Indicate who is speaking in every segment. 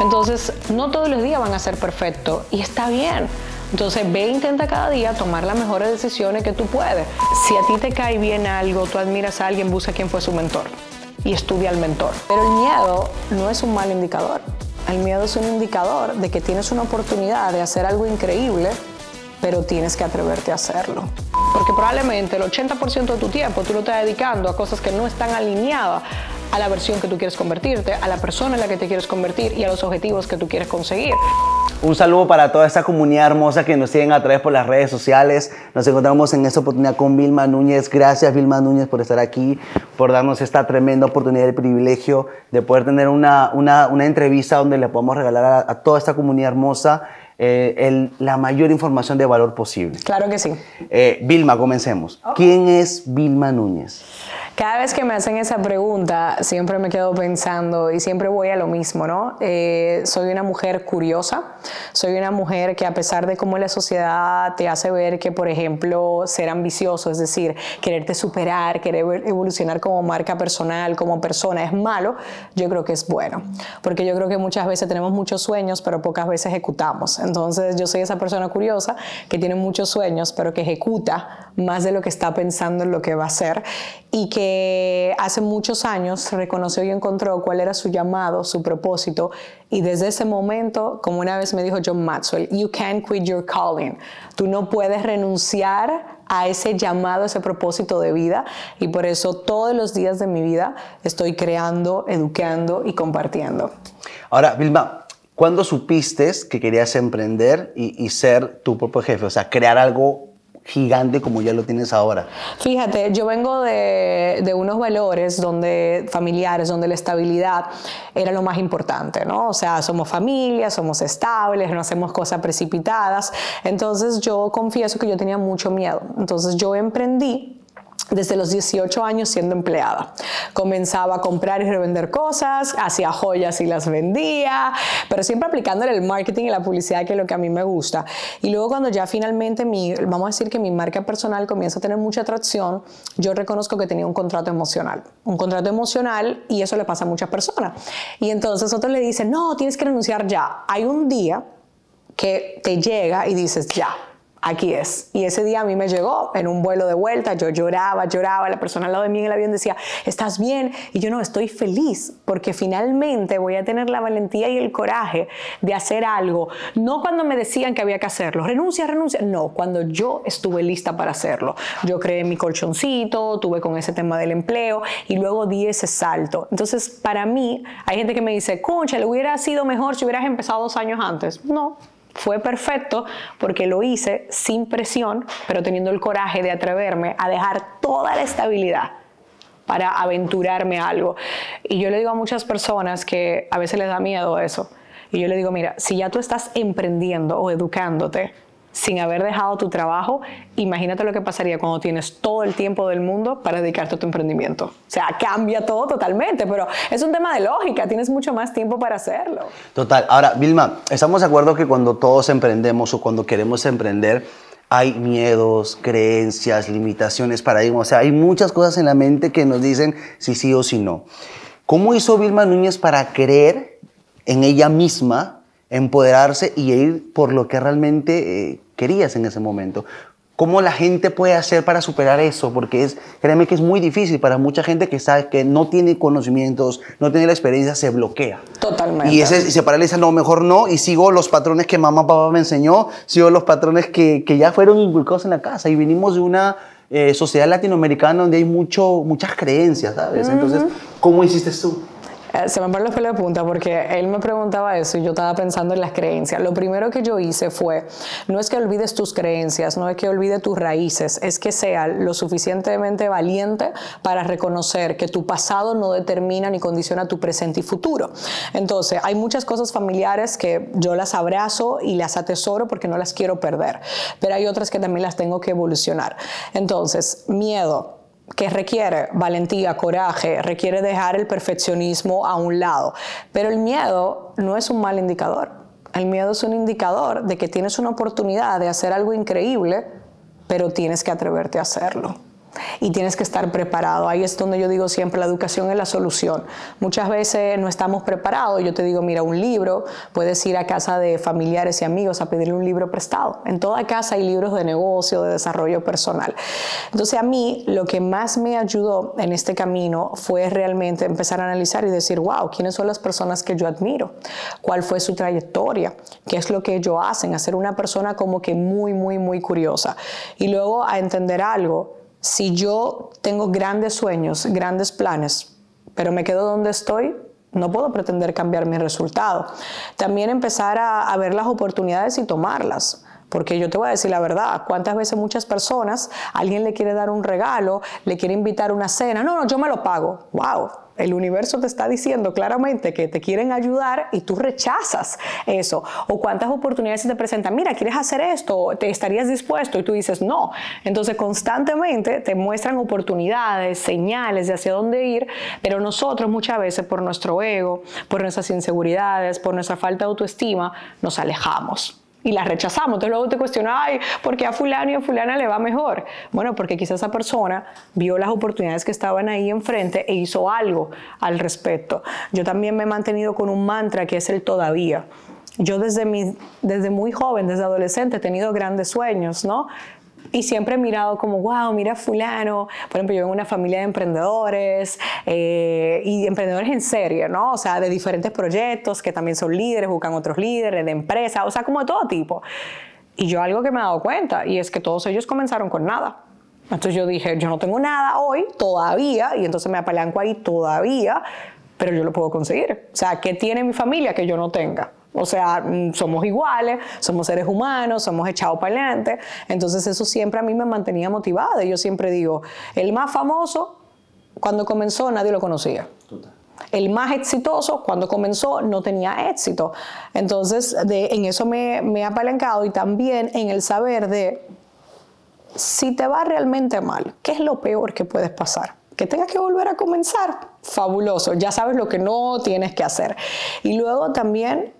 Speaker 1: Entonces, no todos los días van a ser perfectos y está bien. Entonces, ve e intenta cada día tomar las mejores decisiones que tú puedes. Si a ti te cae bien algo, tú admiras a alguien, busca quién fue su mentor y estudia al mentor. Pero el miedo no es un mal indicador. El miedo es un indicador de que tienes una oportunidad de hacer algo increíble, pero tienes que atreverte a hacerlo. Porque probablemente el 80% de tu tiempo tú lo estás dedicando a cosas que no están alineadas a la versión que tú quieres convertirte, a la persona en la que te quieres convertir y a los objetivos que tú quieres conseguir.
Speaker 2: Un saludo para toda esta comunidad hermosa que nos siguen a través por las redes sociales. Nos encontramos en esta oportunidad con Vilma Núñez. Gracias Vilma Núñez por estar aquí, por darnos esta tremenda oportunidad y privilegio de poder tener una, una, una entrevista donde le podamos regalar a, toda esta comunidad hermosa eh, la mayor información de valor posible.
Speaker 1: Claro que sí.
Speaker 2: Eh, Vilma, comencemos. ¿Quién es Vilma Núñez?
Speaker 1: Cada vez que me hacen esa pregunta, siempre me quedo pensando y siempre voy a lo mismo, ¿no? Eh, soy una mujer curiosa, soy una mujer que a pesar de cómo la sociedad te hace ver que, por ejemplo, ser ambicioso, es decir, quererte superar, querer evolucionar como marca personal, como persona, es malo, yo creo que es bueno. Porque yo creo que muchas veces tenemos muchos sueños, pero pocas veces ejecutamos. Entonces, yo soy esa persona curiosa que tiene muchos sueños, pero que ejecuta más de lo que está pensando en lo que va a hacer y que hace muchos años reconoció y encontró cuál era su llamado, su propósito, y desde ese momento, como una vez me dijo John Maxwell, you can't quit your calling. Tú no puedes renunciar a ese llamado, ese propósito de vida, y por eso todos los días de mi vida estoy creando, educando y compartiendo.
Speaker 2: Ahora, Vilma, ¿cuándo supiste que querías emprender y, y ser tu propio jefe? O sea, crear algo gigante como ya lo tienes ahora?
Speaker 1: Fíjate, yo vengo de, unos valores donde familiares, donde la estabilidad era lo más importante, ¿no? O sea, somos familia, somos estables, no hacemos cosas precipitadas. Entonces yo confieso que yo tenía mucho miedo. Entonces yo emprendí desde los 18 años siendo empleada. Comenzaba a comprar y revender cosas, hacía joyas y las vendía, pero siempre aplicándole el marketing y la publicidad, que es lo que a mí me gusta. Y luego cuando ya finalmente mi, vamos a decir que mi marca personal comienza a tener mucha atracción, yo reconozco que tenía un contrato emocional. Un contrato emocional y eso le pasa a muchas personas. Y entonces otros le dicen, no, tienes que renunciar ya. Hay un día que te llega y dices, ya, aquí es. Y ese día a mí me llegó en un vuelo de vuelta, yo lloraba, lloraba, la persona al lado de mí en el avión decía, ¿estás bien? Y yo no, estoy feliz porque finalmente voy a tener la valentía y el coraje de hacer algo, no cuando me decían que había que hacerlo, renuncia, renuncia, no, cuando yo estuve lista para hacerlo. Yo creé mi colchoncito, tuve con ese tema del empleo y luego di ese salto. Entonces, para mí, hay gente que me dice, concha, le hubiera sido mejor si hubieras empezado dos años antes. No, fue perfecto porque lo hice sin presión, pero teniendo el coraje de atreverme a dejar toda la estabilidad para aventurarme a algo. Y yo le digo a muchas personas que a veces les da miedo eso. Y yo le digo, mira, si ya tú estás emprendiendo o educándote, sin haber dejado tu trabajo, imagínate lo que pasaría cuando tienes todo el tiempo del mundo para dedicarte a tu emprendimiento. O sea, cambia todo totalmente, pero es un tema de lógica, tienes mucho más tiempo para hacerlo.
Speaker 2: Total. Ahora, Vilma, estamos de acuerdo que cuando todos emprendemos o cuando queremos emprender, hay miedos, creencias, limitaciones, paradigmas. O sea, hay muchas cosas en la mente que nos dicen si sí o si no. ¿Cómo hizo Vilma Núñez para creer en ella misma, empoderarse y ir por lo que realmente eh, querías en ese momento. ¿Cómo la gente puede hacer para superar eso? Porque es, créeme que es muy difícil para mucha gente que sabe que no tiene conocimientos, no tiene la experiencia, se bloquea.
Speaker 1: Totalmente.
Speaker 2: Y, ese, se paraliza, no, mejor no, y sigo los patrones que mamá, papá me enseñó, sigo los patrones que, que ya fueron inculcados en la casa y venimos de una eh, sociedad latinoamericana donde hay mucho, muchas creencias, ¿sabes? Entonces, ¿cómo hiciste tú?
Speaker 1: Eh, se me ponen los pelos de punta porque él me preguntaba eso y yo estaba pensando en las creencias. Lo primero que yo hice fue, no es que olvides tus creencias, no es que olvides tus raíces, es que sea lo suficientemente valiente para reconocer que tu pasado no determina ni condiciona tu presente y futuro. Entonces, hay muchas cosas familiares que yo las abrazo y las atesoro porque no las quiero perder, pero hay otras que también las tengo que evolucionar. Entonces, miedo que requiere valentía, coraje, requiere dejar el perfeccionismo a un lado. Pero el miedo no es un mal indicador. El miedo es un indicador de que tienes una oportunidad de hacer algo increíble, pero tienes que atreverte a hacerlo. Y tienes que estar preparado. Ahí es donde yo digo siempre, la educación es la solución. Muchas veces no estamos preparados. Yo te digo, mira, un libro, puedes ir a casa de familiares y amigos a pedirle un libro prestado. En toda casa hay libros de negocio, de desarrollo personal. Entonces a mí lo que más me ayudó en este camino fue realmente empezar a analizar y decir, wow, ¿quiénes son las personas que yo admiro? ¿Cuál fue su trayectoria? ¿Qué es lo que ellos hacen? Hacer una persona como que muy, muy, muy curiosa. Y luego a entender algo si yo tengo grandes sueños, grandes planes, pero me quedo donde estoy, no puedo pretender cambiar mi resultado. También empezar a, ver las oportunidades y tomarlas. Porque yo te voy a decir la verdad, cuántas veces muchas personas, alguien le quiere dar un regalo, le quiere invitar a una cena, no, no, yo me lo pago. ¡Wow! El universo te está diciendo claramente que te quieren ayudar y tú rechazas eso. O cuántas oportunidades se te presentan, mira, ¿quieres hacer esto? ¿Te estarías dispuesto? Y tú dices, no. Entonces constantemente te muestran oportunidades, señales de hacia dónde ir, pero nosotros muchas veces por nuestro ego, por nuestras inseguridades, por nuestra falta de autoestima, nos alejamos y la rechazamos. Entonces luego te cuestionas, ay, ¿por qué a fulano y a fulana le va mejor? Bueno, porque quizás esa persona vio las oportunidades que estaban ahí enfrente e hizo algo al respecto. Yo también me he mantenido con un mantra que es el todavía. Yo desde, mi, desde muy joven, desde adolescente, he tenido grandes sueños, ¿no? Y siempre he mirado como, wow, mira fulano. Por ejemplo, yo vengo de una familia de emprendedores eh, y emprendedores en serie, ¿no? O sea, de diferentes proyectos que también son líderes, buscan otros líderes, de empresas, o sea, como de todo tipo. Y yo algo que me he dado cuenta y es que todos ellos comenzaron con nada. Entonces yo dije, yo no tengo nada hoy todavía y entonces me apalanco ahí todavía, pero yo lo puedo conseguir. O sea, ¿qué tiene mi familia que yo no tenga? O sea, mm, somos iguales, somos seres humanos, somos echados para adelante. Entonces eso siempre a mí me mantenía motivada. Yo siempre digo, el más famoso, cuando comenzó nadie lo conocía. El más exitoso, cuando comenzó, no tenía éxito. Entonces, en eso me, me he apalancado y también en el saber de si te va realmente mal, ¿qué es lo peor que puedes pasar? que tengas que volver a comenzar, fabuloso, ya sabes lo que no tienes que hacer. Y luego también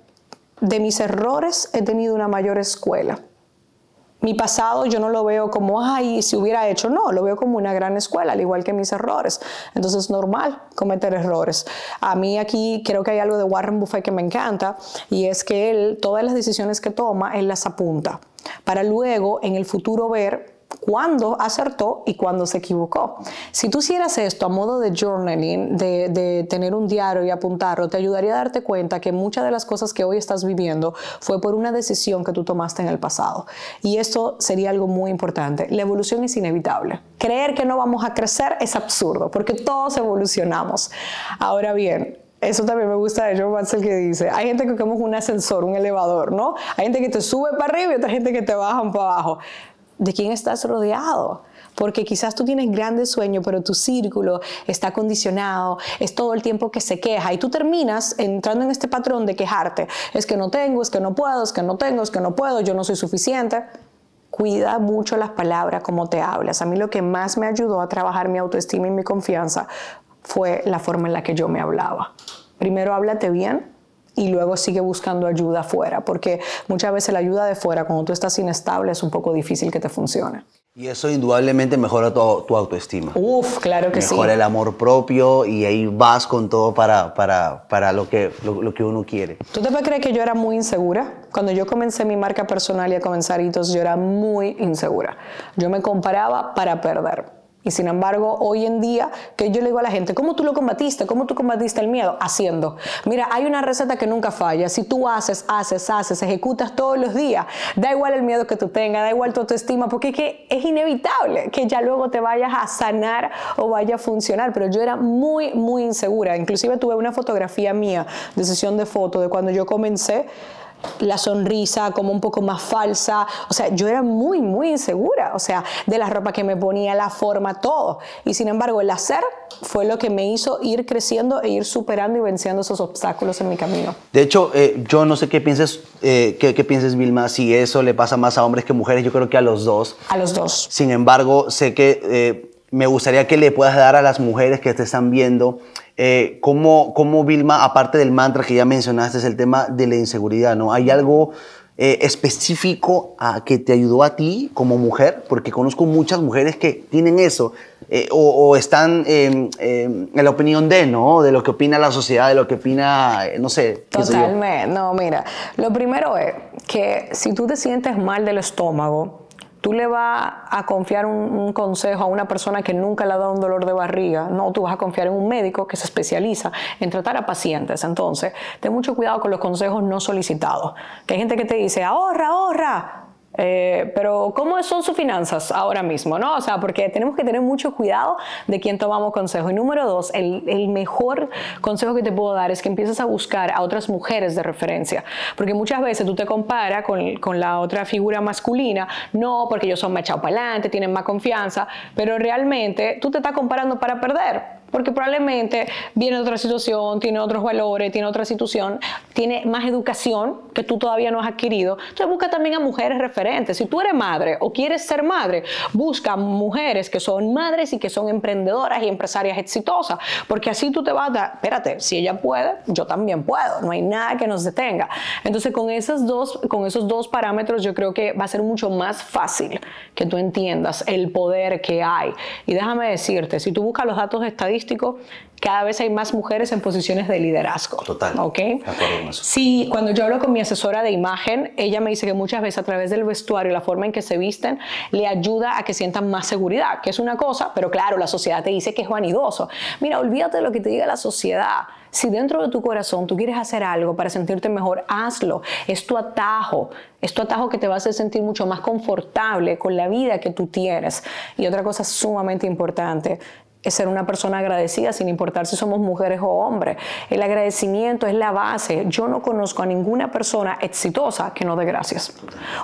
Speaker 1: de mis errores he tenido una mayor escuela. Mi pasado yo no lo veo como, ay, si hubiera hecho, no, lo veo como una gran escuela, al igual que mis errores. Entonces es normal cometer errores. A mí aquí creo que hay algo de Warren Buffett que me encanta y es que él, todas las decisiones que toma, él las apunta para luego en el futuro ver cuándo acertó y cuándo se equivocó. Si tú hicieras esto a modo de journaling, de, tener un diario y apuntarlo, te ayudaría a darte cuenta que muchas de las cosas que hoy estás viviendo fue por una decisión que tú tomaste en el pasado. Y esto sería algo muy importante. La evolución es inevitable. Creer que no vamos a crecer es absurdo, porque todos evolucionamos. Ahora bien, eso también me gusta de John Mansell que dice, hay gente que como un ascensor, un elevador, ¿no? Hay gente que te sube para arriba y otra gente que te baja para abajo de quién estás rodeado. Porque quizás tú tienes grandes sueños, pero tu círculo está condicionado, es todo el tiempo que se queja y tú terminas entrando en este patrón de quejarte. Es que no tengo, es que no puedo, es que no tengo, es que no puedo, yo no soy suficiente. Cuida mucho las palabras, como te hablas. A mí lo que más me ayudó a trabajar mi autoestima y mi confianza fue la forma en la que yo me hablaba. Primero háblate bien, y luego sigue buscando ayuda afuera, porque muchas veces la ayuda de fuera, cuando tú estás inestable, es un poco difícil que te funcione.
Speaker 2: Y eso indudablemente mejora tu, tu autoestima.
Speaker 1: Uf, claro que
Speaker 2: sí. Mejora el amor propio y ahí vas con todo para, para, para lo, que, lo, que uno quiere.
Speaker 1: ¿Tú te puedes creer que yo era muy insegura? Cuando yo comencé mi marca personal y a comenzar hitos, yo era muy insegura. Yo me comparaba para perder. Y sin embargo, hoy en día, que yo le digo a la gente, ¿cómo tú lo combatiste? ¿Cómo tú combatiste el miedo? Haciendo. Mira, hay una receta que nunca falla. Si tú haces, haces, haces, ejecutas todos los días, da igual el miedo que tú tengas, da igual tu autoestima, porque es, que es inevitable que ya luego te vayas a sanar o vaya a funcionar. Pero yo era muy, muy insegura. Inclusive tuve una fotografía mía de sesión de foto de cuando yo comencé la sonrisa como un poco más falsa. O sea, yo era muy, muy insegura, o sea, de la ropa que me ponía, la forma, todo. Y sin embargo, el hacer fue lo que me hizo ir creciendo e ir superando y venciendo esos obstáculos en mi camino.
Speaker 2: De hecho, eh, yo no sé qué pienses, eh, qué, qué pienses, Vilma, si eso le pasa más a hombres que mujeres, yo creo que a los dos.
Speaker 1: A los dos.
Speaker 2: Sin embargo, sé que eh, me gustaría que le puedas dar a las mujeres que te están viendo eh, ¿cómo, Vilma, aparte del mantra que ya mencionaste, es el tema de la inseguridad, ¿no? ¿Hay algo eh, específico a, que te ayudó a ti como mujer? Porque conozco muchas mujeres que tienen eso eh, o, están en la opinión de, ¿no? De lo que opina la sociedad, de lo que opina, eh, no sé.
Speaker 1: Totalmente. No, mira, lo primero es que si tú te sientes mal del estómago, tú le vas a confiar un, consejo a una persona que nunca le ha dado un dolor de barriga, no, tú vas a confiar en un médico que se especializa en tratar a pacientes. Entonces, ten mucho cuidado con los consejos no solicitados. Que hay gente que te dice, ahorra, ahorra, eh, pero ¿cómo son sus finanzas ahora mismo? ¿no? O sea, porque tenemos que tener mucho cuidado de quién tomamos consejo. Y número dos, el, el, mejor consejo que te puedo dar es que empieces a buscar a otras mujeres de referencia. Porque muchas veces tú te comparas con, con la otra figura masculina, no porque ellos son más para adelante, tienen más confianza, pero realmente tú te estás comparando para perder porque probablemente viene de otra situación, tiene otros valores, tiene otra situación, tiene más educación que tú todavía no has adquirido. Entonces busca también a mujeres referentes. Si tú eres madre o quieres ser madre, busca mujeres que son madres y que son emprendedoras y empresarias exitosas, porque así tú te vas a dar, espérate, si ella puede, yo también puedo, no hay nada que nos detenga. Entonces con esos dos, con esos dos parámetros yo creo que va a ser mucho más fácil que tú entiendas el poder que hay. Y déjame decirte, si tú buscas los datos estadísticos, cada vez hay más mujeres en posiciones de liderazgo.
Speaker 2: Total.
Speaker 1: ¿Ok? Sí, cuando yo hablo con mi asesora de imagen, ella me dice que muchas veces a través del vestuario, la forma en que se visten, le ayuda a que sientan más seguridad, que es una cosa, pero claro, la sociedad te dice que es vanidoso. Mira, olvídate de lo que te diga la sociedad. Si dentro de tu corazón tú quieres hacer algo para sentirte mejor, hazlo. Es tu atajo. Es tu atajo que te va a hacer sentir mucho más confortable con la vida que tú tienes. Y otra cosa sumamente importante, ser una persona agradecida sin importar si somos mujeres o hombres. El agradecimiento es la base. Yo no conozco a ninguna persona exitosa que no dé gracias.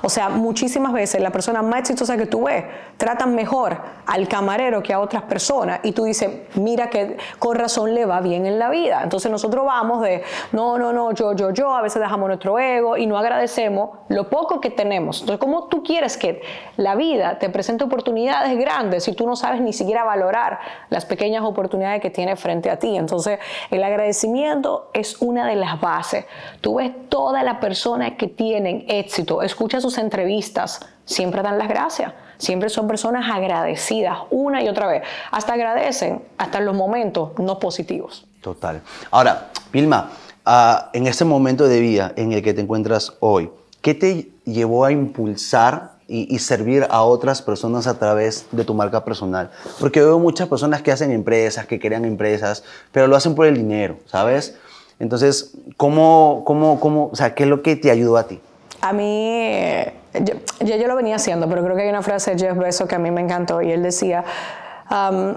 Speaker 1: O sea, muchísimas veces la persona más exitosa que tú ves tratan mejor al camarero que a otras personas y tú dices, mira que con razón le va bien en la vida. Entonces nosotros vamos de, no, no, no, yo, yo, yo, a veces dejamos nuestro ego y no agradecemos lo poco que tenemos. Entonces, ¿cómo tú quieres que la vida te presente oportunidades grandes si tú no sabes ni siquiera valorar las pequeñas oportunidades que tiene frente a ti. Entonces, el agradecimiento es una de las bases. Tú ves todas las personas que tienen éxito, escucha sus entrevistas, siempre dan las gracias. Siempre son personas agradecidas una y otra vez. Hasta agradecen, hasta en los momentos no positivos.
Speaker 2: Total. Ahora, Vilma, ah, en este momento de vida en el que te encuentras hoy, ¿qué te llevó a impulsar y, servir a otras personas a través de tu marca personal. Porque veo muchas personas que hacen empresas, que crean empresas, pero lo hacen por el dinero, ¿sabes? Entonces, ¿cómo, cómo, cómo, o sea, qué es lo que te ayudó a ti?
Speaker 1: A mí, yo, yo, lo venía haciendo, pero creo que hay una frase de Jeff Bezos que a mí me encantó y él decía, um,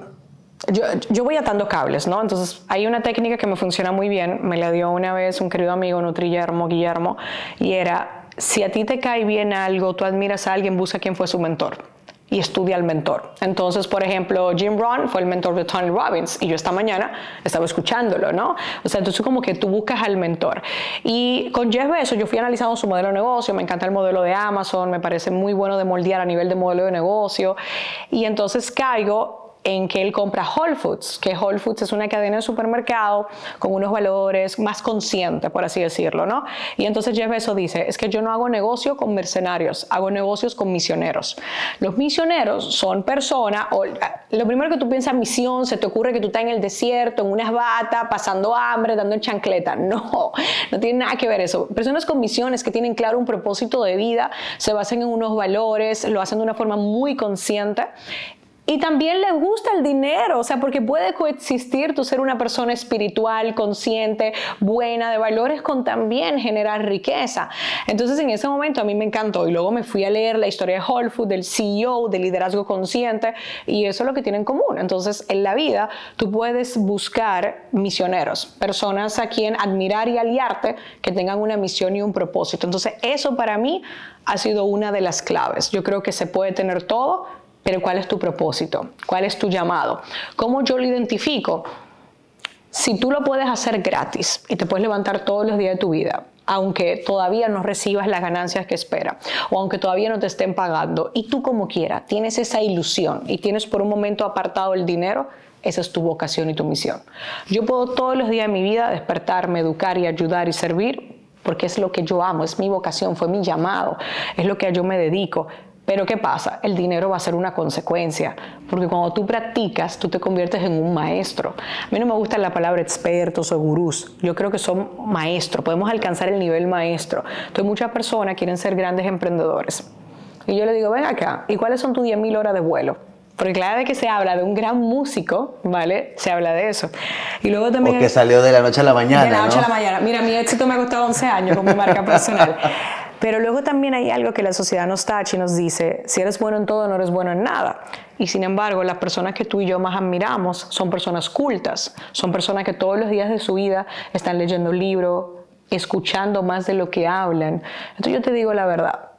Speaker 1: yo, yo, voy atando cables, ¿no? Entonces hay una técnica que me funciona muy bien, me la dio una vez un querido amigo Nutrillermo, Guillermo, y era si a ti te cae bien algo, tú admiras a alguien, busca quién fue su mentor y estudia al mentor. Entonces, por ejemplo, Jim Rohn fue el mentor de Tony Robbins y yo esta mañana estaba escuchándolo, ¿no? O sea, entonces como que tú buscas al mentor. Y con Jeff Bezos yo fui analizando su modelo de negocio, me encanta el modelo de Amazon, me parece muy bueno de moldear a nivel de modelo de negocio y entonces caigo en que él compra Whole Foods, que Whole Foods es una cadena de supermercado con unos valores más conscientes, por así decirlo, ¿no? Y entonces Jeff Bezos dice, es que yo no hago negocio con mercenarios, hago negocios con misioneros. Los misioneros son personas, o lo primero que tú piensas misión, se te ocurre que tú estás en el desierto, en unas batas, pasando hambre, dando chancleta. No, no tiene nada que ver eso. Personas con misiones que tienen claro un propósito de vida, se basan en unos valores, lo hacen de una forma muy consciente y también le gusta el dinero, o sea, porque puede coexistir tu ser una persona espiritual, consciente, buena, de valores, con también generar riqueza. Entonces, en ese momento a mí me encantó y luego me fui a leer la historia de Whole Foods, del CEO, del liderazgo consciente, y eso es lo que tienen en común. Entonces, en la vida, tú puedes buscar misioneros, personas a quien admirar y aliarte que tengan una misión y un propósito. Entonces, eso para mí ha sido una de las claves. Yo creo que se puede tener todo pero ¿cuál es tu propósito? ¿Cuál es tu llamado? ¿Cómo yo lo identifico? Si tú lo puedes hacer gratis y te puedes levantar todos los días de tu vida, aunque todavía no recibas las ganancias que espera o aunque todavía no te estén pagando y tú como quieras tienes esa ilusión y tienes por un momento apartado el dinero, esa es tu vocación y tu misión. Yo puedo todos los días de mi vida despertarme, educar y ayudar y servir porque es lo que yo amo, es mi vocación, fue mi llamado, es lo que yo me dedico. Pero ¿qué pasa? El dinero va a ser una consecuencia, porque cuando tú practicas, tú te conviertes en un maestro. A mí no me gusta la palabra expertos o gurús, yo creo que son maestros, podemos alcanzar el nivel maestro. Entonces muchas personas quieren ser grandes emprendedores. Y yo le digo, ven acá, ¿y cuáles son tus 10.000 horas de vuelo? Porque cada vez que se habla de un gran músico, ¿vale? Se habla de eso.
Speaker 2: Y luego también... O que salió de la noche a la mañana,
Speaker 1: De la noche a la mañana. Mira, mi éxito me ha costado 11 años con mi marca personal. Pero luego también hay algo que la sociedad nos tacha y nos dice, si eres bueno en todo, no eres bueno en nada. Y sin embargo, las personas que tú y yo más admiramos son personas cultas, son personas que todos los días de su vida están leyendo libros, escuchando más de lo que hablan. Entonces yo te digo la verdad,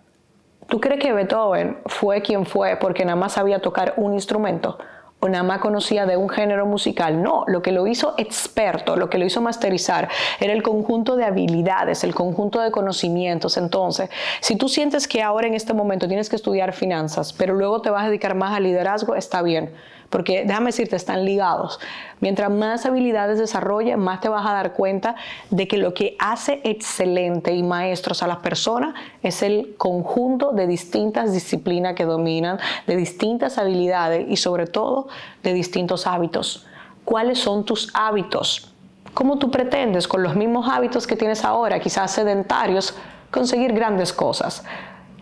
Speaker 1: ¿Tú crees que Beethoven fue quien fue porque nada más sabía tocar un instrumento? ¿O nada más conocía de un género musical? No, lo que lo hizo experto, lo que lo hizo masterizar, era el conjunto de habilidades, el conjunto de conocimientos. Entonces, si tú sientes que ahora en este momento tienes que estudiar finanzas, pero luego te vas a dedicar más al liderazgo, está bien porque déjame decirte, están ligados. Mientras más habilidades desarrolles, más te vas a dar cuenta de que lo que hace excelente y maestros a las personas es el conjunto de distintas disciplinas que dominan, de distintas habilidades y sobre todo de distintos hábitos. ¿Cuáles son tus hábitos? ¿Cómo tú pretendes con los mismos hábitos que tienes ahora, quizás sedentarios, conseguir grandes cosas?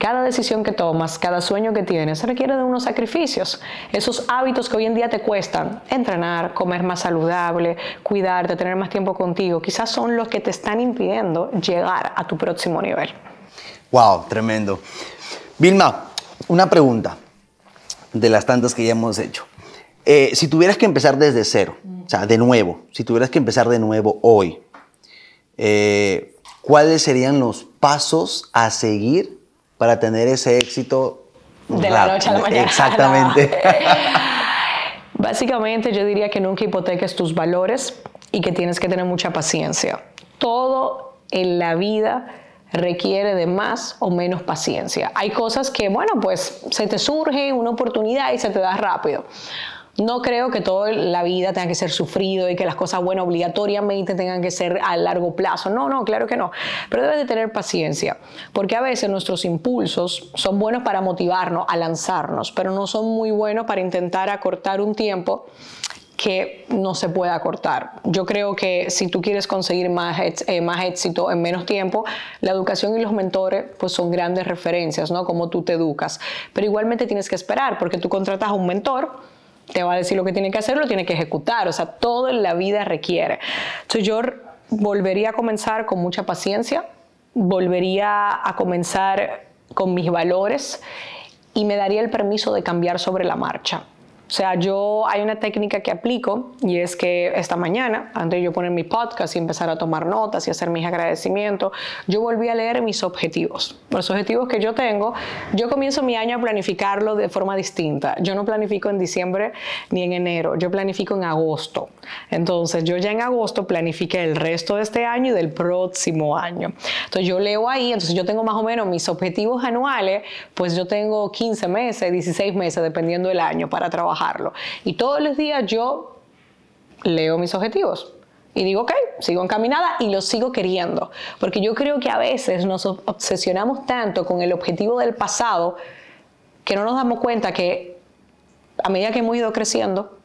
Speaker 1: Cada decisión que tomas, cada sueño que tienes, requiere de unos sacrificios. Esos hábitos que hoy en día te cuestan, entrenar, comer más saludable, cuidarte, tener más tiempo contigo, quizás son los que te están impidiendo llegar a tu próximo nivel.
Speaker 2: Wow, tremendo. Vilma, una pregunta de las tantas que ya hemos hecho. Eh, si tuvieras que empezar desde cero, o sea, de nuevo, si tuvieras que empezar de nuevo hoy, eh, ¿cuáles serían los pasos a seguir para tener ese éxito.
Speaker 1: De la noche a la mañana.
Speaker 2: Exactamente.
Speaker 1: Básicamente yo diría que nunca hipoteques tus valores y que tienes que tener mucha paciencia. Todo en la vida requiere de más o menos paciencia. Hay cosas que, bueno, pues se te surge una oportunidad y se te da rápido. No creo que toda la vida tenga que ser sufrido y que las cosas buenas obligatoriamente tengan que ser a largo plazo. No, no, claro que no. Pero debes de tener paciencia, porque a veces nuestros impulsos son buenos para motivarnos a lanzarnos, pero no son muy buenos para intentar acortar un tiempo que no se puede acortar. Yo creo que si tú quieres conseguir más, eh, más éxito en menos tiempo, la educación y los mentores pues son grandes referencias, ¿no? Como tú te educas. Pero igualmente tienes que esperar, porque tú contratas a un mentor, te va a decir lo que tiene que hacer, lo tiene que ejecutar, o sea, todo en la vida requiere. Entonces yo volvería a comenzar con mucha paciencia, volvería a comenzar con mis valores y me daría el permiso de cambiar sobre la marcha. O sea, yo hay una técnica que aplico y es que esta mañana, antes de yo poner mi podcast y empezar a tomar notas y hacer mis agradecimientos, yo volví a leer mis objetivos. Los objetivos que yo tengo, yo comienzo mi año a planificarlo de forma distinta. Yo no planifico en diciembre ni en enero, yo planifico en agosto. Entonces, yo ya en agosto planifiqué el resto de este año y del próximo año. Entonces, yo leo ahí, entonces yo tengo más o menos mis objetivos anuales, pues yo tengo 15 meses, 16 meses, dependiendo del año, para trabajar y todos los días yo leo mis objetivos. Y digo, ok, sigo encaminada y lo sigo queriendo. Porque yo creo que a veces nos obsesionamos tanto con el objetivo del pasado que no nos damos cuenta que a medida que hemos ido creciendo,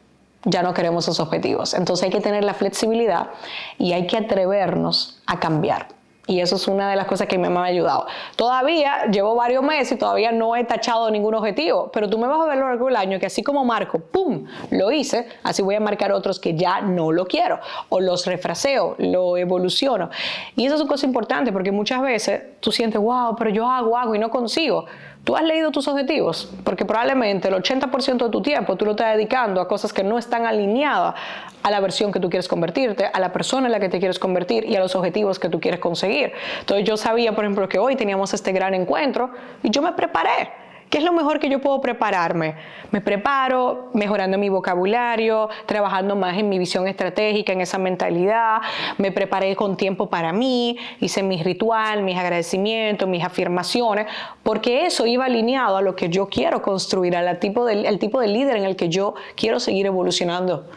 Speaker 1: ya no queremos esos objetivos. Entonces hay que tener la flexibilidad y hay que atrevernos a cambiar. Y eso es una de las cosas que me ha ayudado. Todavía llevo varios meses y todavía no he tachado ningún objetivo, pero tú me vas a ver a lo largo año que así como marco, ¡pum!, lo hice, así voy a marcar otros que ya no lo quiero, o los refraseo, lo evoluciono. Y eso es una cosa importante porque muchas veces tú sientes, wow, pero yo hago, hago y no consigo. Tú has leído tus objetivos, porque probablemente el 80% de tu tiempo tú lo estás dedicando a cosas que no están alineadas a la versión que tú quieres convertirte, a la persona en la que te quieres convertir y a los objetivos que tú quieres conseguir. Entonces yo sabía, por ejemplo, que hoy teníamos este gran encuentro y yo me preparé ¿Qué es lo mejor que yo puedo prepararme? Me preparo mejorando mi vocabulario, trabajando más en mi visión estratégica, en esa mentalidad. Me preparé con tiempo para mí, hice mi ritual, mis agradecimientos, mis afirmaciones, porque eso iba alineado a lo que yo quiero construir, al tipo de, tipo de líder en el que yo quiero seguir evolucionando.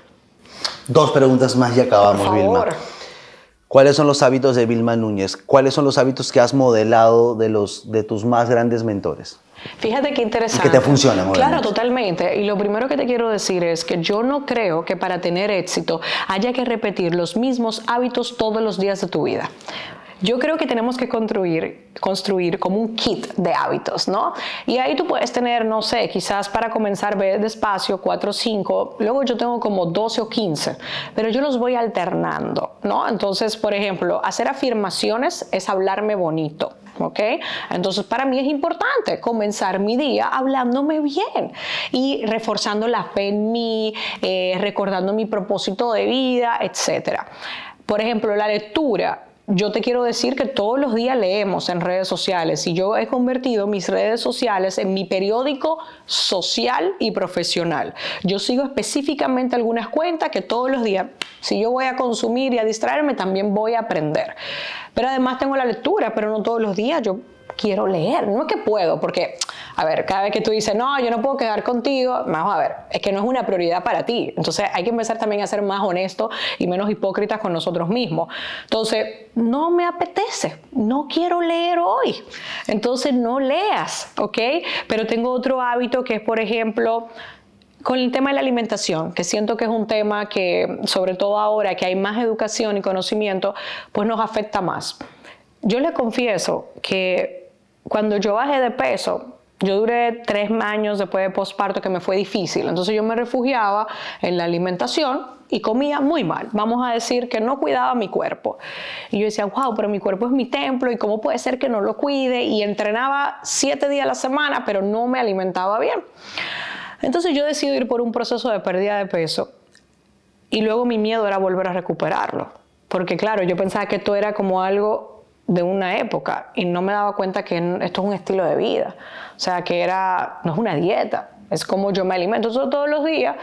Speaker 2: Dos preguntas más y acabamos, Vilma. ¿Cuáles son los hábitos de Vilma Núñez? ¿Cuáles son los hábitos que has modelado de, los, de tus más grandes mentores?
Speaker 1: Fíjate qué interesante.
Speaker 2: Y que te funcionan.
Speaker 1: Claro, totalmente. Y lo primero que te quiero decir es que yo no creo que para tener éxito haya que repetir los mismos hábitos todos los días de tu vida. Yo creo que tenemos que construir, construir como un kit de hábitos, ¿no? Y ahí tú puedes tener, no sé, quizás para comenzar ver despacio 4 o 5, luego yo tengo como 12 o 15, pero yo los voy alternando, ¿no? Entonces, por ejemplo, hacer afirmaciones es hablarme bonito. ¿ok? Entonces para mí es importante comenzar mi día hablándome bien y reforzando la fe en mí, eh, recordando mi propósito de vida, etc. Por ejemplo, la lectura yo te quiero decir que todos los días leemos en redes sociales y yo he convertido mis redes sociales en mi periódico social y profesional. Yo sigo específicamente algunas cuentas que todos los días, si yo voy a consumir y a distraerme, también voy a aprender. Pero además tengo la lectura, pero no todos los días. Yo quiero leer, no es que puedo, porque, a ver, cada vez que tú dices, no, yo no puedo quedar contigo, vamos a ver, es que no es una prioridad para ti. Entonces hay que empezar también a ser más honestos y menos hipócritas con nosotros mismos. Entonces, no me apetece, no quiero leer hoy. Entonces no leas, ¿ok? Pero tengo otro hábito que es, por ejemplo, con el tema de la alimentación, que siento que es un tema que, sobre todo ahora que hay más educación y conocimiento, pues nos afecta más. Yo le confieso que cuando yo bajé de peso, yo duré tres años después de posparto que me fue difícil. Entonces yo me refugiaba en la alimentación y comía muy mal. Vamos a decir que no cuidaba mi cuerpo. Y yo decía, wow, pero mi cuerpo es mi templo y cómo puede ser que no lo cuide. Y entrenaba siete días a la semana, pero no me alimentaba bien. Entonces yo decidí ir por un proceso de pérdida de peso. Y luego mi miedo era volver a recuperarlo. Porque claro, yo pensaba que esto era como algo de una época y no me daba cuenta que esto es un estilo de vida. O sea, que era, no es una dieta, es como yo me alimento. todos los días,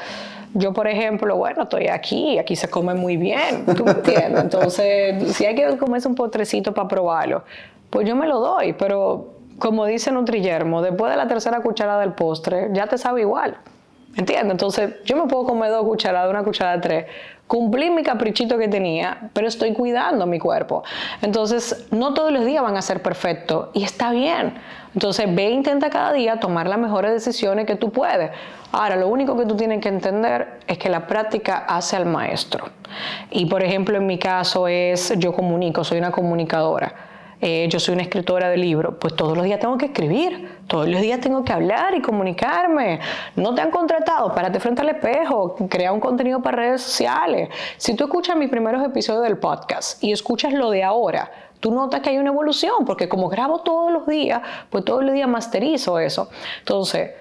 Speaker 1: yo por ejemplo, bueno, estoy aquí, aquí se come muy bien, ¿tú me entiendes? Entonces, si hay que comerse un potrecito para probarlo, pues yo me lo doy, pero como dice Nutrillermo, después de la tercera cucharada del postre, ya te sabe igual. ¿Entiendes? Entonces, yo me puedo comer dos cucharadas, una cucharada, tres. Cumplí mi caprichito que tenía, pero estoy cuidando mi cuerpo. Entonces, no todos los días van a ser perfectos y está bien. Entonces, ve e intenta cada día tomar las mejores decisiones que tú puedes. Ahora, lo único que tú tienes que entender es que la práctica hace al maestro. Y, por ejemplo, en mi caso es, yo comunico, soy una comunicadora. Eh, yo soy una escritora de libros, pues todos los días tengo que escribir, todos los días tengo que hablar y comunicarme. No te han contratado, párate frente al espejo, crea un contenido para redes sociales. Si tú escuchas mis primeros episodios del podcast y escuchas lo de ahora, tú notas que hay una evolución, porque como grabo todos los días, pues todos los días masterizo eso. Entonces,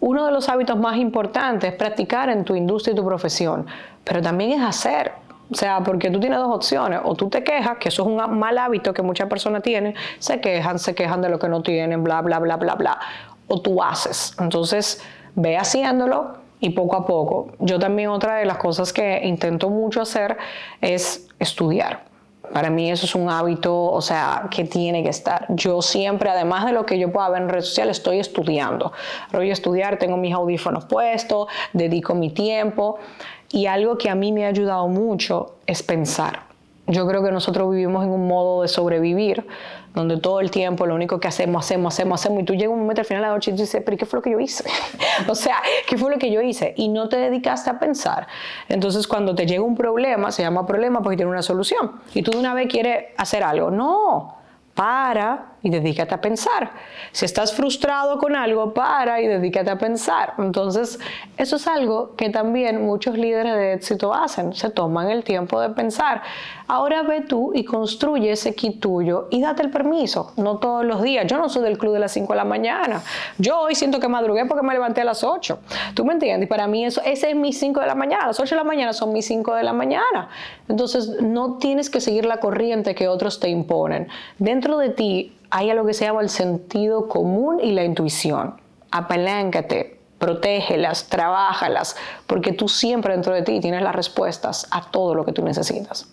Speaker 1: uno de los hábitos más importantes es practicar en tu industria y tu profesión, pero también es hacer. O sea, porque tú tienes dos opciones. O tú te quejas, que eso es un mal hábito que muchas personas tienen, se quejan, se quejan de lo que no tienen, bla, bla, bla, bla, bla. O tú haces. Entonces, ve haciéndolo y poco a poco. Yo también otra de las cosas que intento mucho hacer es estudiar. Para mí eso es un hábito, o sea, que tiene que estar. Yo siempre, además de lo que yo pueda ver en redes sociales, estoy estudiando. A estudiar, tengo mis audífonos puestos, dedico mi tiempo. Y algo que a mí me ha ayudado mucho es pensar. Yo creo que nosotros vivimos en un modo de sobrevivir, donde todo el tiempo lo único que hacemos, hacemos, hacemos, hacemos, y tú llegas un momento al final de la noche y dices, pero ¿qué fue lo que yo hice? o sea, ¿qué fue lo que yo hice? Y no te dedicaste a pensar. Entonces, cuando te llega un problema, se llama problema porque tiene una solución, y tú de una vez quieres hacer algo. No, para y dedícate a pensar. Si estás frustrado con algo, para y dedícate a pensar. Entonces, eso es algo que también muchos líderes de éxito hacen, se toman el tiempo de pensar. Ahora ve tú y construye ese kit tuyo y date el permiso, no todos los días. Yo no soy del club de las 5 de la mañana. Yo hoy siento que madrugué porque me levanté a las 8. ¿Tú me entiendes? Y para mí eso, ese es mis 5 de la mañana. Las 8 de la mañana son mis 5 de la mañana. Entonces, no tienes que seguir la corriente que otros te imponen. Dentro de ti hay algo que se llama el sentido común y la intuición. Apaláncate, protégelas, trabájalas, porque tú siempre dentro de ti tienes las respuestas a todo lo que tú necesitas.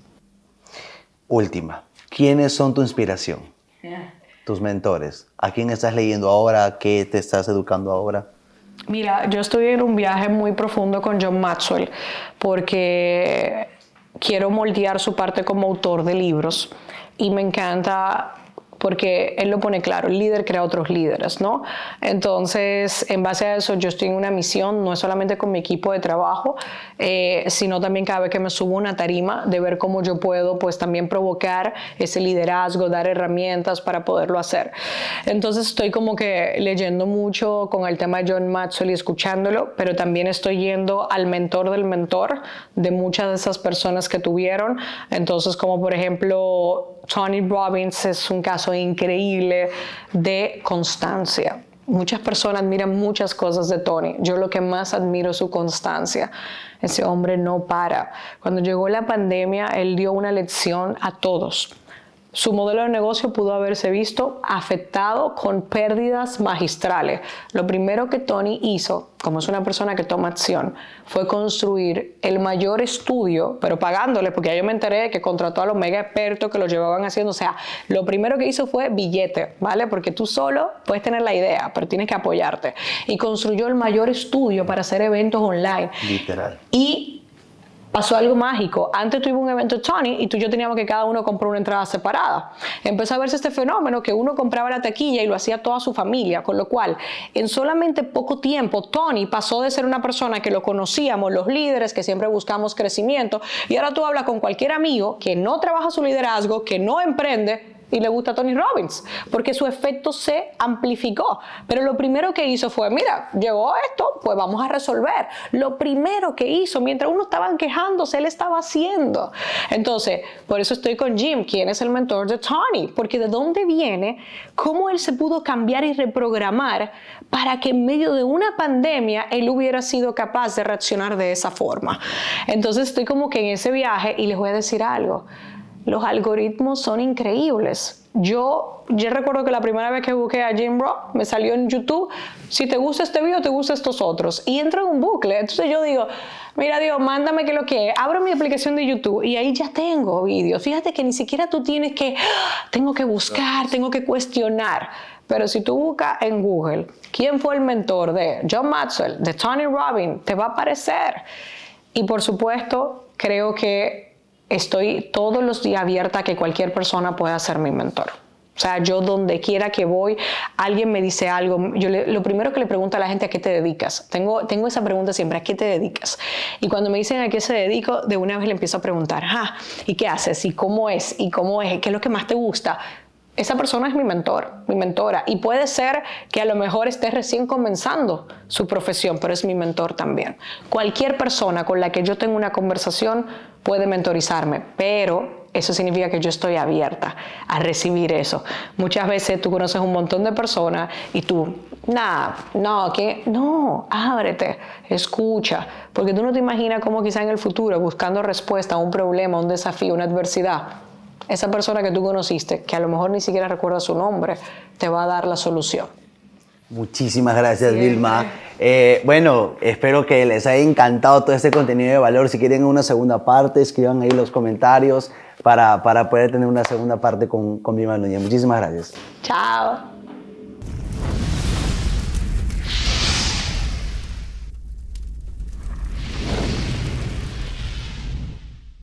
Speaker 2: Última, ¿quiénes son tu inspiración? Tus mentores. ¿A quién estás leyendo ahora? ¿Qué te estás educando ahora?
Speaker 1: Mira, yo estoy en un viaje muy profundo con John Maxwell porque quiero moldear su parte como autor de libros y me encanta porque él lo pone claro, el líder crea otros líderes, ¿no? Entonces, en base a eso, yo estoy en una misión, no es solamente con mi equipo de trabajo, eh, sino también cada vez que me subo a una tarima, de ver cómo yo puedo, pues también provocar ese liderazgo, dar herramientas para poderlo hacer. Entonces, estoy como que leyendo mucho con el tema de John Maxwell y escuchándolo, pero también estoy yendo al mentor del mentor de muchas de esas personas que tuvieron. Entonces, como por ejemplo, Tony Robbins es un caso increíble de constancia. Muchas personas admiran muchas cosas de Tony. Yo lo que más admiro es su constancia. Ese hombre no para. Cuando llegó la pandemia, él dio una lección a todos su modelo de negocio pudo haberse visto afectado con pérdidas magistrales. Lo primero que Tony hizo, como es una persona que toma acción, fue construir el mayor estudio, pero pagándole, porque ya yo me enteré que contrató a los mega expertos que lo llevaban haciendo. O sea, lo primero que hizo fue billete, ¿vale? Porque tú solo puedes tener la idea, pero tienes que apoyarte. Y construyó el mayor estudio para hacer eventos online.
Speaker 2: Literal.
Speaker 1: Y pasó algo mágico. Antes tuve un evento Tony y tú y yo teníamos que cada uno comprar una entrada separada. Empezó a verse este fenómeno que uno compraba la taquilla y lo hacía toda su familia, con lo cual en solamente poco tiempo Tony pasó de ser una persona que lo conocíamos, los líderes, que siempre buscamos crecimiento, y ahora tú hablas con cualquier amigo que no trabaja su liderazgo, que no emprende, y le gusta Tony Robbins, porque su efecto se amplificó. Pero lo primero que hizo fue, mira, llegó esto, pues vamos a resolver. Lo primero que hizo, mientras uno estaban quejándose, él estaba haciendo. Entonces, por eso estoy con Jim, quien es el mentor de Tony, porque de dónde viene, cómo él se pudo cambiar y reprogramar para que en medio de una pandemia él hubiera sido capaz de reaccionar de esa forma. Entonces estoy como que en ese viaje y les voy a decir algo los algoritmos son increíbles. Yo, yo recuerdo que la primera vez que busqué a Jim Rock me salió en YouTube, si te gusta este video, te gusta estos otros. Y entro en un bucle. Entonces yo digo, mira Dios, mándame que lo que Abro mi aplicación de YouTube y ahí ya tengo vídeos. Fíjate que ni siquiera tú tienes que, tengo que buscar, tengo que cuestionar. Pero si tú buscas en Google quién fue el mentor de John Maxwell, de Tony Robbins, te va a aparecer. Y por supuesto, creo que estoy todos los días abierta a que cualquier persona pueda ser mi mentor. O sea, yo donde quiera que voy, alguien me dice algo, yo lo primero que le pregunto a la gente a qué te dedicas. Tengo, tengo esa pregunta siempre, ¿a qué te dedicas? Y cuando me dicen a qué se dedico, de una vez le empiezo a preguntar, ah, ¿y qué haces? ¿Y cómo es? ¿Y cómo es? ¿Qué es lo que más te gusta? Esa persona es mi mentor, mi mentora. Y puede ser que a lo mejor esté recién comenzando su profesión, pero es mi mentor también. Cualquier persona con la que yo tengo una conversación puede mentorizarme, pero eso significa que yo estoy abierta a recibir eso. Muchas veces tú conoces un montón de personas y tú, nada, no, que no, ábrete, escucha, porque tú no te imaginas cómo quizá en el futuro, buscando respuesta a un problema, un desafío, una adversidad, esa persona que tú conociste, que a lo mejor ni siquiera recuerda su nombre, te va a dar la solución.
Speaker 2: Muchísimas gracias, Vilma. Eh, bueno, espero que les haya encantado todo este contenido de valor. Si quieren una segunda parte, escriban ahí los comentarios para, para poder tener una segunda parte con, con Vilma Núñez. Muchísimas gracias.
Speaker 1: Chao.